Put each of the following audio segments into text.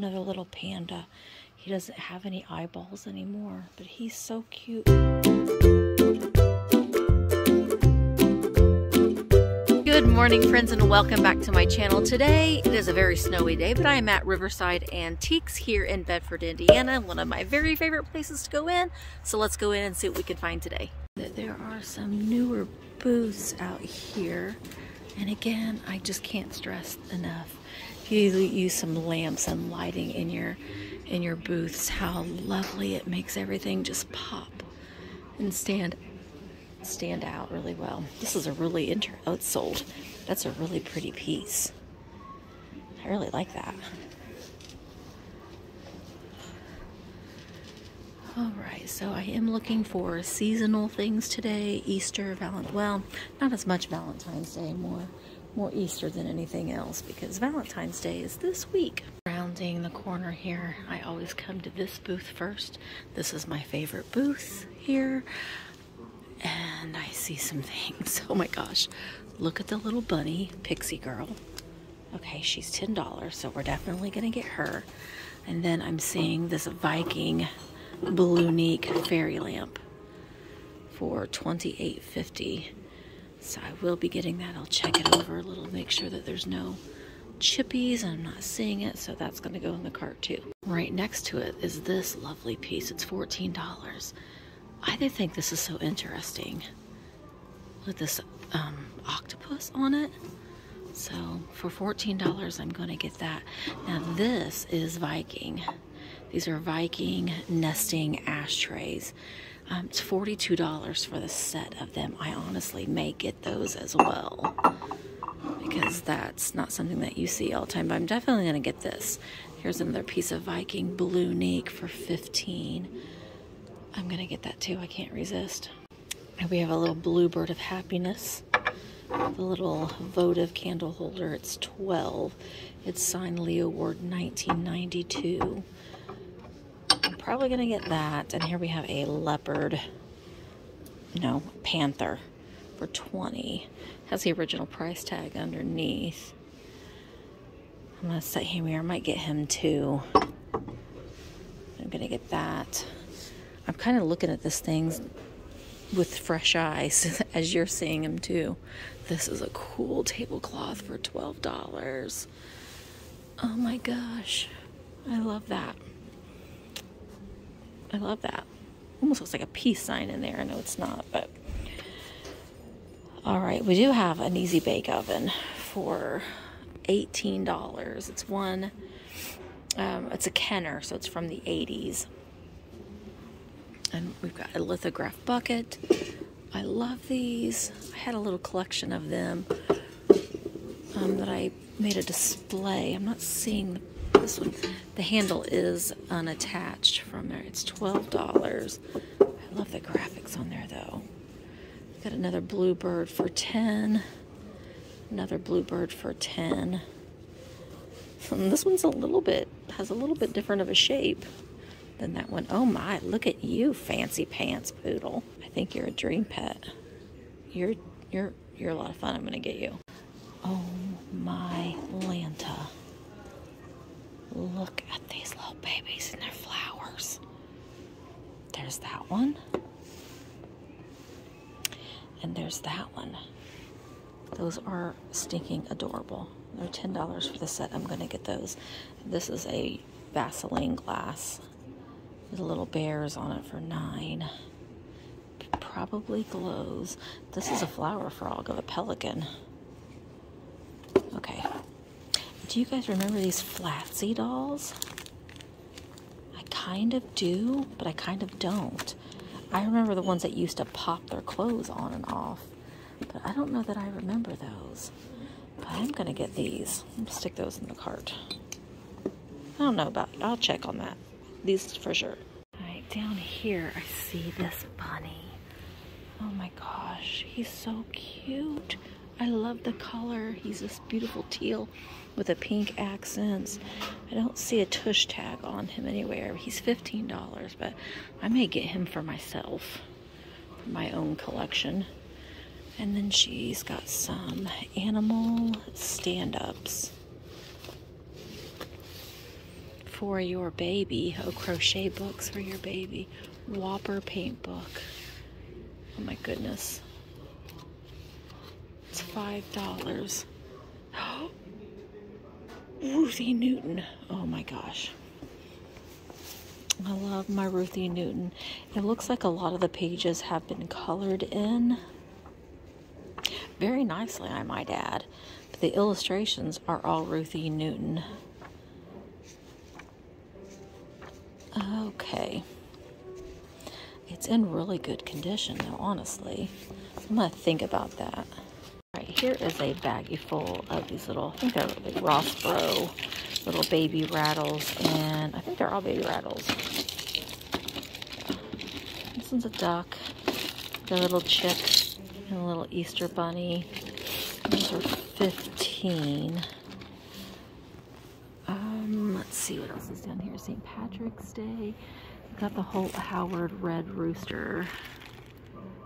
Another little panda. He doesn't have any eyeballs anymore, but he's so cute. Good morning friends and welcome back to my channel. Today it is a very snowy day but I am at Riverside Antiques here in Bedford, Indiana, one of my very favorite places to go in. So let's go in and see what we can find today. There are some newer booths out here and again I just can't stress enough you use some lamps and lighting in your in your booths how lovely it makes everything just pop and stand stand out really well. This is a really inter oh it's sold. That's a really pretty piece. I really like that. All right, so I am looking for seasonal things today. Easter, Valentine. Well, not as much Valentine's Day, more more Easter than anything else because Valentine's Day is this week. Rounding the corner here, I always come to this booth first. This is my favorite booth here and I see some things. Oh my gosh. Look at the little bunny, Pixie Girl. Okay, she's $10, so we're definitely going to get her. And then I'm seeing this Viking Bluenique fairy lamp for $28.50. So I will be getting that. I'll check it over a little, make sure that there's no chippies. I'm not seeing it, so that's going to go in the cart too. Right next to it is this lovely piece. It's $14. I think this is so interesting with this um, octopus on it. So for $14, I'm going to get that. Now this is Viking. These are Viking nesting ashtrays. Um, it's $42 for the set of them. I honestly may get those as well because that's not something that you see all the time, but I'm definitely going to get this. Here's another piece of Viking Bluenique for 15 I'm gonna get that too. I can't resist. And we have a little bluebird of happiness. The little votive candle holder. It's 12. It's signed Leo Ward 1992. Probably gonna get that. And here we have a leopard, no, panther for 20. Has the original price tag underneath. I'm gonna set him here. I might get him too. I'm gonna get that. I'm kind of looking at this thing with fresh eyes as you're seeing them too. This is a cool tablecloth for $12. Oh my gosh. I love that. I love that. Almost looks like a peace sign in there. I know it's not, but. All right, we do have an easy bake oven for $18. It's one, um, it's a Kenner, so it's from the 80s. And we've got a lithograph bucket. I love these. I had a little collection of them um, that I made a display. I'm not seeing this one. The handle is unattached from there. It's $12. I love the graphics on there though. Got another bluebird for 10. Another bluebird for 10. And this one's a little bit, has a little bit different of a shape than that one. Oh my, look at you, fancy pants poodle. I think you're a dream pet. You're you're you're a lot of fun. I'm gonna get you. Oh my Lanta. Look at these little babies and their flowers. There's that one. And there's that one. Those are stinking adorable. They're $10 for the set. I'm going to get those. This is a Vaseline glass. The little bears on it for nine. Probably glows. This is a flower frog of a pelican. Okay. Do you guys remember these Flatsy dolls? I kind of do, but I kind of don't. I remember the ones that used to pop their clothes on and off, but I don't know that I remember those. But I'm gonna get these. stick those in the cart. I don't know about, I'll check on that these for sure. All right, down here I see this bunny. Oh my gosh, he's so cute. I love the color. He's this beautiful teal with a pink accents. I don't see a tush tag on him anywhere. He's $15, but I may get him for myself, for my own collection. And then she's got some animal stand-ups for your baby. Oh, crochet books for your baby. Whopper paint book. Oh my goodness. It's five dollars. Ruthie Newton. Oh my gosh. I love my Ruthie Newton. It looks like a lot of the pages have been colored in. Very nicely, I might add. But the illustrations are all Ruthie Newton. Okay. It's in really good condition, though, honestly. I'm going to think about that. Here is a baggie full of these little, I think they're like Rosbro little baby rattles, and I think they're all baby rattles. This one's a duck, a little chick, and a little Easter bunny. These are 15 um, let's see what else is down here. St. Patrick's Day. We've Got the whole Howard Red Rooster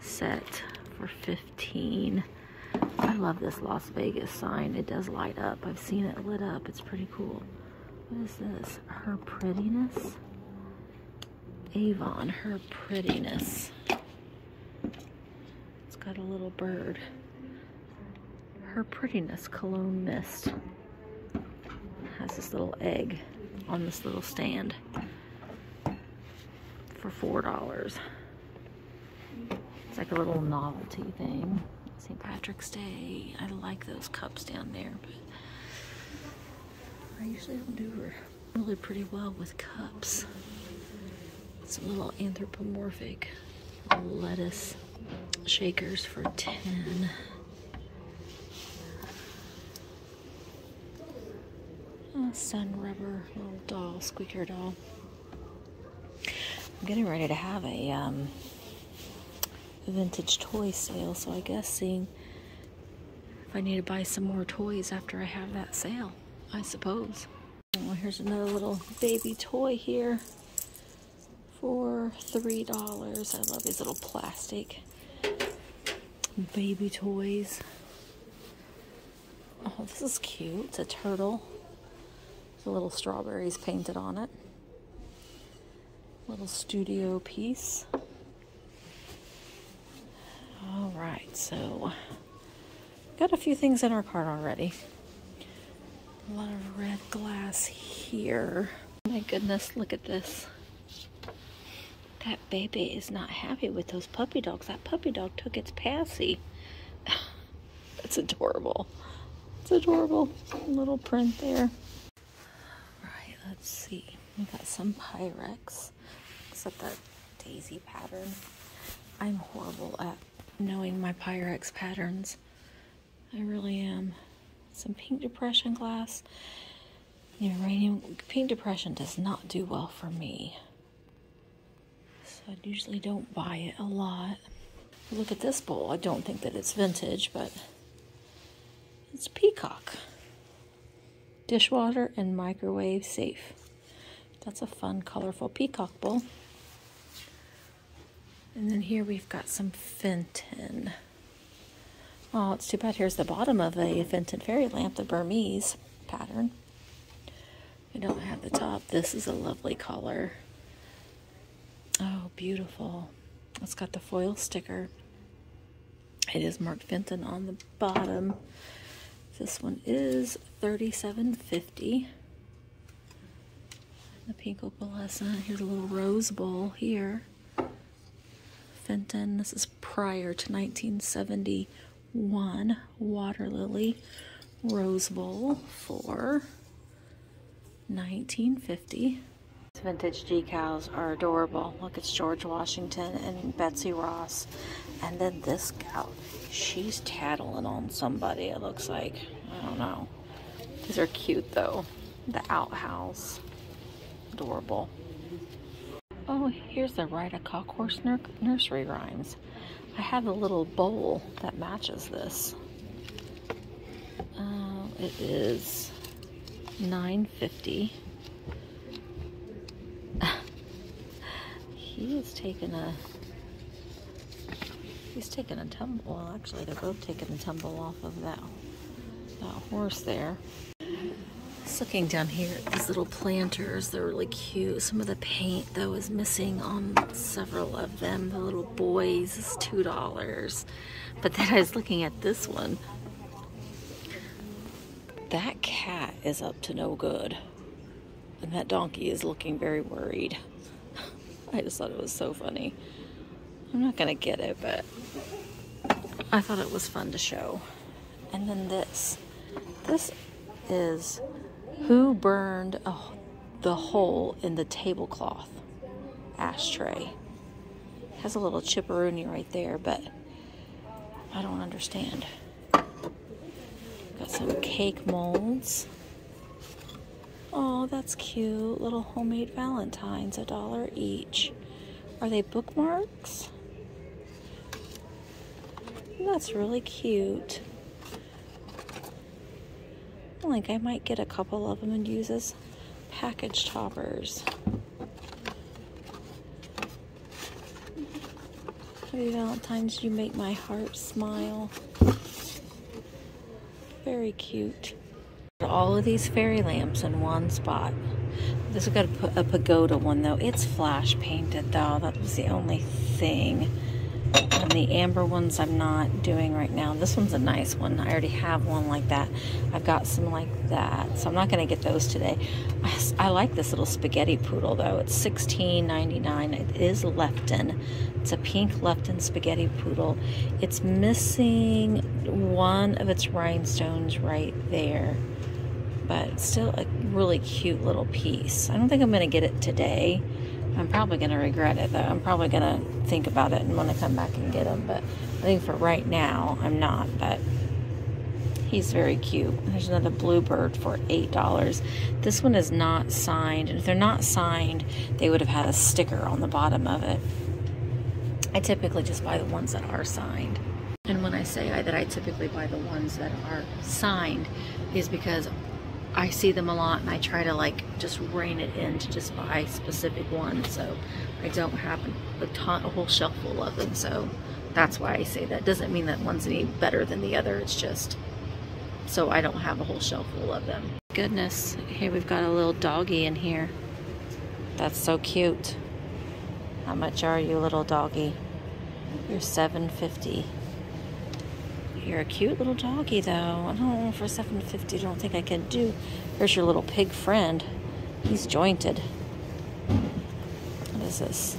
set for 15 I love this Las Vegas sign. It does light up. I've seen it lit up. It's pretty cool. What is this? Her Prettiness? Avon, Her Prettiness. It's got a little bird. Her Prettiness Cologne Mist. Has this little egg on this little stand for $4. It's like a little novelty thing. St. Patrick's Day. I like those cups down there, but I usually don't do really pretty well with cups. It's a little anthropomorphic lettuce shakers for 10. A Sunrubber little doll, squeaker doll. I'm getting ready to have a um, vintage toy sale, so I guess seeing if I need to buy some more toys after I have that sale, I suppose. Here's another little baby toy here for $3. I love these little plastic baby toys. Oh, this is cute. It's a turtle. The little strawberries painted on it. Little studio piece. All right, so got a few things in our cart already. A lot of red glass here. My goodness, look at this. That baby is not happy with those puppy dogs. That puppy dog took its passy. That's adorable. It's adorable. Little print there. Right, let's see. We got some Pyrex, except that daisy pattern. I'm horrible at knowing my Pyrex patterns. I really am. Some pink depression glass. Uranium pink depression does not do well for me. So I usually don't buy it a lot. Look at this bowl. I don't think that it's vintage, but it's peacock. Dishwater and microwave safe. That's a fun, colorful peacock bowl. And then here we've got some Fenton. Oh, it's too bad. Here's the bottom of a Fenton fairy lamp, the Burmese pattern. We don't have the top. This is a lovely color. Oh, beautiful. It's got the foil sticker. It is marked Fenton on the bottom. This one is $37.50. The pink opalescent. Here's a little rose bowl here. Fenton. This is prior to 1971. Water Lily Rose Bowl for 1950. These vintage decals are adorable. Look, it's George Washington and Betsy Ross. And then this gal, she's tattling on somebody, it looks like. I don't know. These are cute, though. The outhouse. Adorable. Oh, here's the Ride a Cockhorse nur nursery rhymes. I have a little bowl that matches this. Uh, it is 9.50. he is taking a he's taking a tumble. Well, actually, they're both taking a tumble off of that that horse there. Looking down here at these little planters. They're really cute. Some of the paint, though, is missing on several of them. The little boys is $2. But then I was looking at this one. That cat is up to no good. And that donkey is looking very worried. I just thought it was so funny. I'm not gonna get it, but I thought it was fun to show. And then this. This is who burned a, the hole in the tablecloth ashtray. Has a little chipperoonie right there, but I don't understand. Got some cake molds. Oh, that's cute. Little homemade valentines, a dollar each. Are they bookmarks? That's really cute. Think I might get a couple of them and use as package toppers. Happy Valentine's, you make my heart smile. Very cute. All of these fairy lamps in one spot. This has got a pagoda one though. It's flash painted though. That was the only thing. And the amber ones I'm not doing right now. This one's a nice one. I already have one like that. I've got some like that. So I'm not going to get those today. I, I, like this little spaghetti poodle though. It's $16.99. It is Lefton. It's a pink Lefton spaghetti poodle. It's missing one of its rhinestones right there. But still a really cute little piece. I don't think I'm going to get it today. I'm probably going to regret it though. I'm probably going to think about it and want to come back and get him. But I think for right now, I'm not. But he's very cute. There's another bluebird for $8. This one is not signed. And if they're not signed, they would have had a sticker on the bottom of it. I typically just buy the ones that are signed. And when I say I, that I typically buy the ones that are signed is because I see them a lot and I try to like just rein it in to just buy specific ones so I don't have a ton a whole shelf full of them so that's why I say that. Doesn't mean that one's any better than the other it's just so I don't have a whole shelf full of them. Goodness. Here we've got a little doggy in here. That's so cute. How much are you little doggy? You're 750 you're a cute little doggy, though. I don't know for 750. I don't think I can do. Here's your little pig friend. He's jointed. What is this?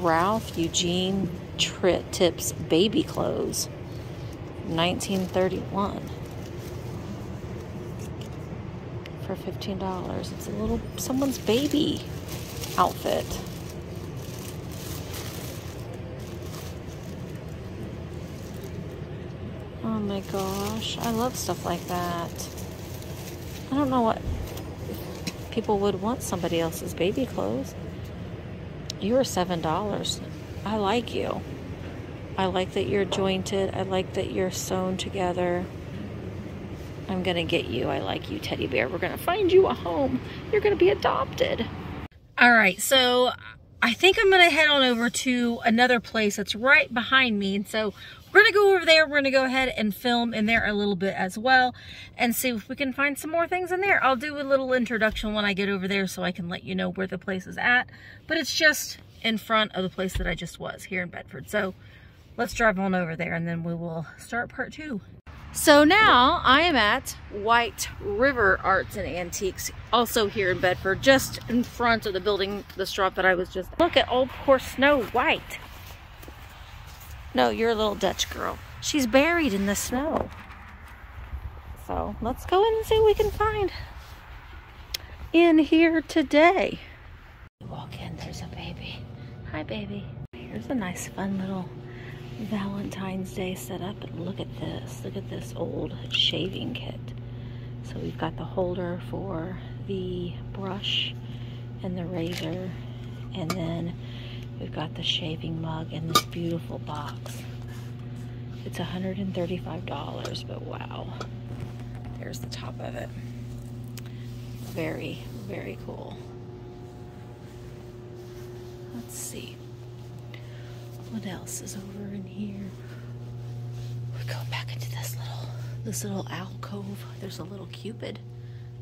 Ralph Eugene Tritt Tips baby clothes. 1931 for $15. It's a little someone's baby outfit. My gosh, I love stuff like that. I don't know what people would want somebody else's baby clothes. You are seven dollars. I like you. I like that you're jointed. I like that you're sewn together. I'm gonna get you. I like you, teddy bear. We're gonna find you a home. You're gonna be adopted. All right, so I think I'm gonna head on over to another place that's right behind me. And so we're gonna go over there. We're gonna go ahead and film in there a little bit as well and see if we can find some more things in there. I'll do a little introduction when I get over there so I can let you know where the place is at. But it's just in front of the place that I just was here in Bedford. So let's drive on over there and then we will start part two. So now I am at White River Arts and Antiques, also here in Bedford, just in front of the building, the shop that I was just. Look at old poor Snow White. No, you're a little Dutch girl. She's buried in the snow. So let's go in and see what we can find in here today. Walk in, there's a baby. Hi, baby. Here's a nice, fun little Valentine's Day setup. And look at this. Look at this old shaving kit. So we've got the holder for the brush and the razor. And then We've got the shaving mug in this beautiful box. It's $135, but wow. There's the top of it. Very, very cool. Let's see. What else is over in here? We're going back into this little this little alcove. There's a little cupid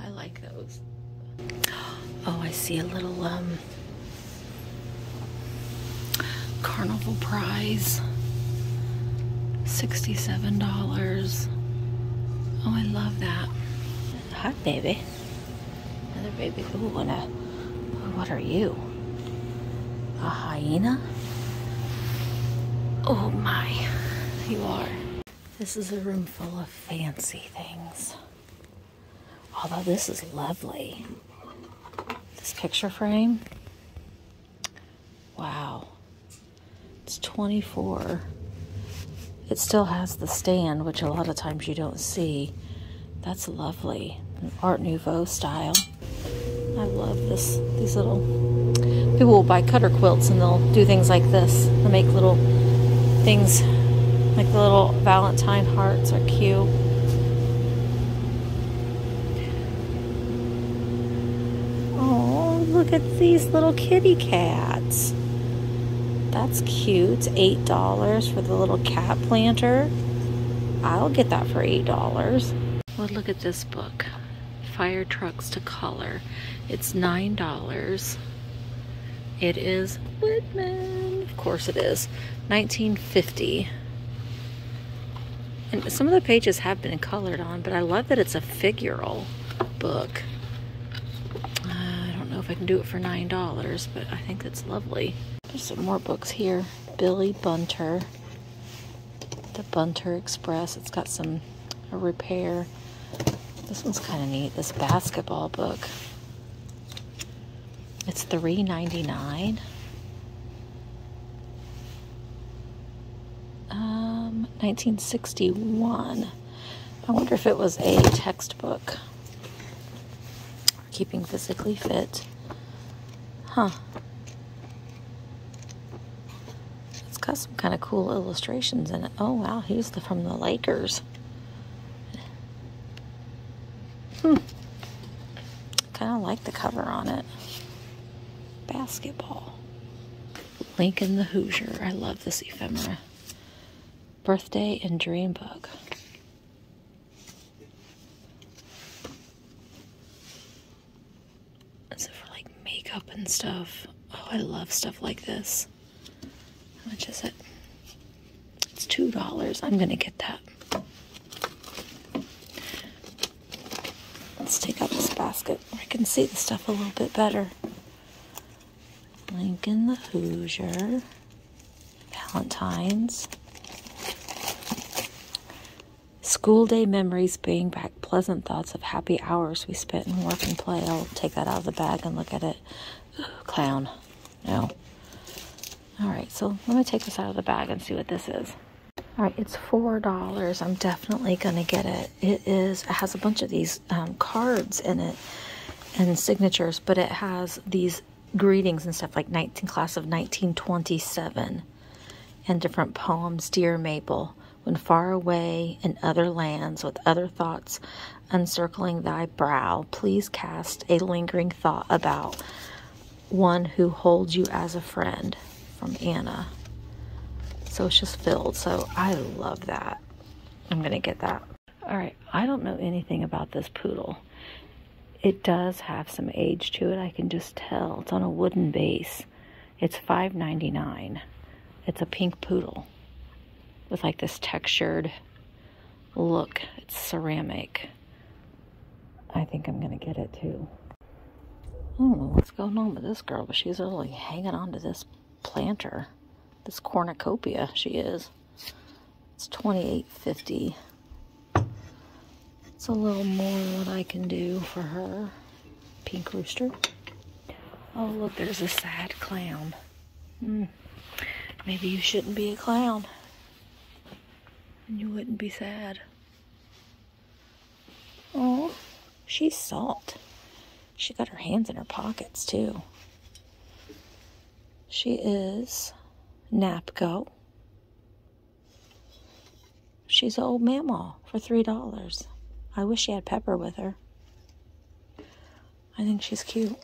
I like those. Oh, I see a little um, carnival prize. $67. Oh, I love that. Hi, baby. Another baby. Ooh, and a, what are you? A hyena? Oh my, you are. This is a room full of fancy things. Although this is lovely. This picture frame. Wow. It's 24. It still has the stand, which a lot of times you don't see. That's lovely. An Art Nouveau style. I love this. These little people will buy cutter quilts and they'll do things like this. They'll make little things like the little Valentine hearts are cute. Oh, look at these little kitty cats. That's cute. $8 for the little cat planter. I'll get that for $8. Well, look at this book. Fire Trucks to Color. It's $9. It is Whitman. Of course it is. 1950. And some of the pages have been colored on, but I love that it's a figural book. Uh, I don't know if I can do it for $9, but I think that's lovely. There's some more books here. Billy Bunter. The Bunter Express. It's got some repair. This one's kind of neat. This basketball book. It's $3.99. Um, 1961. I wonder if it was a textbook. Keeping physically fit. Huh. It's got some kind of cool illustrations in it. Oh, wow. He's the, from the Lakers. Hmm. Kind of like the cover on it basketball. Lincoln the Hoosier. I love this ephemera. Birthday and Dream Book. Is it for like makeup and stuff? Oh, I love stuff like this. How much is it? It's $2. I'm going to get that. Let's take out this basket where I can see the stuff a little bit better. Lincoln the Hoosier, Valentine's. School day memories bring back pleasant thoughts of happy hours we spent in work and play. I'll take that out of the bag and look at it. Ooh, clown. No. All right, so let me take this out of the bag and see what this is. All right, it's four dollars. I'm definitely gonna get it. It is. It has a bunch of these um, cards in it and signatures, but it has these greetings and stuff like 19 class of 1927 and different poems dear mabel when far away in other lands with other thoughts encircling thy brow please cast a lingering thought about one who holds you as a friend from anna so it's just filled so i love that i'm gonna get that all right i don't know anything about this poodle it does have some age to it. I can just tell. It's on a wooden base. It's $5.99. It's a pink poodle with like this textured look. It's ceramic. I think I'm going to get it too. I don't know what's going on with this girl, but she's really hanging on to this planter. This cornucopia she is. It's 28.50. It's a little more than what I can do for her. Pink rooster. Oh, look, there's a sad clown. Mm. Maybe you shouldn't be a clown. And you wouldn't be sad. Oh, she's salt. She got her hands in her pockets, too. She is Napco. She's an old mamaw for $3. I wish she had Pepper with her. I think she's cute.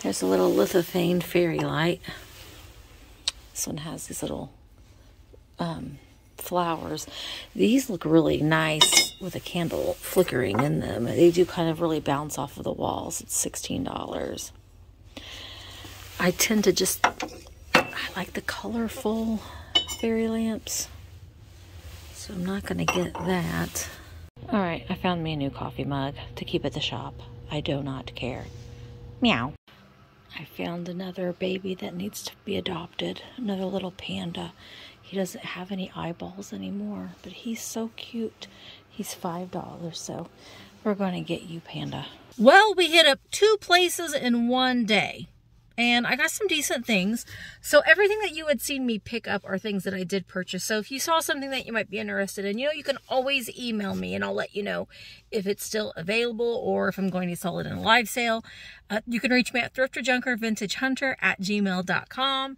There's a little lithophane fairy light. This one has these little um, flowers. These look really nice with a candle flickering in them. They do kind of really bounce off of the walls. It's $16. I tend to just, I like the colorful fairy lamps. So I'm not going to get that. All right, I found me a new coffee mug to keep at the shop. I do not care. Meow. I found another baby that needs to be adopted, another little panda. He doesn't have any eyeballs anymore, but he's so cute. He's $5, so we're going to get you, Panda. Well, we hit up two places in one day and I got some decent things. So everything that you had seen me pick up are things that I did purchase. So if you saw something that you might be interested in, you know, you can always email me and I'll let you know if it's still available or if I'm going to sell it in a live sale. Uh, you can reach me at thrifterjunkervintagehunter at gmail.com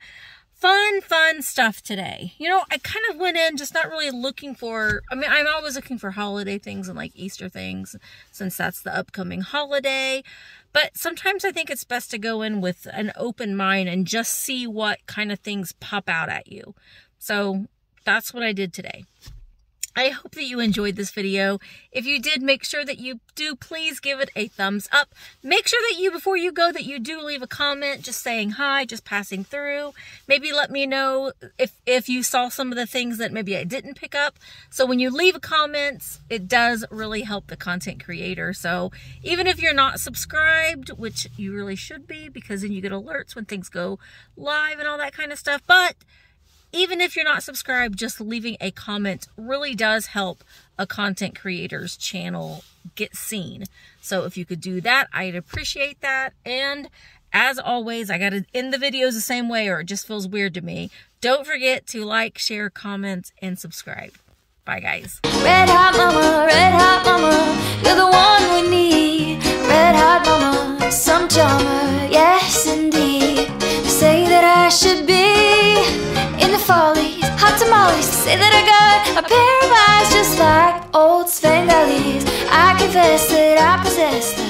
fun, fun stuff today. You know, I kind of went in just not really looking for, I mean, I'm always looking for holiday things and like Easter things since that's the upcoming holiday. But sometimes I think it's best to go in with an open mind and just see what kind of things pop out at you. So that's what I did today. I hope that you enjoyed this video. If you did, make sure that you do please give it a thumbs up. Make sure that you, before you go, that you do leave a comment just saying hi, just passing through. Maybe let me know if, if you saw some of the things that maybe I didn't pick up. So when you leave a comment, it does really help the content creator. So even if you're not subscribed, which you really should be because then you get alerts when things go live and all that kind of stuff. But even if you're not subscribed, just leaving a comment really does help a content creator's channel get seen. So if you could do that, I'd appreciate that. And as always, I got to end the videos the same way or it just feels weird to me. Don't forget to like, share, comment, and subscribe. Bye, guys. Red hot mama, red hot mama, you're the one we need. Red hot mama, some charmer, yes indeed. say that I should be Say that I got a pair of eyes just like old Svengalis I confess that I possess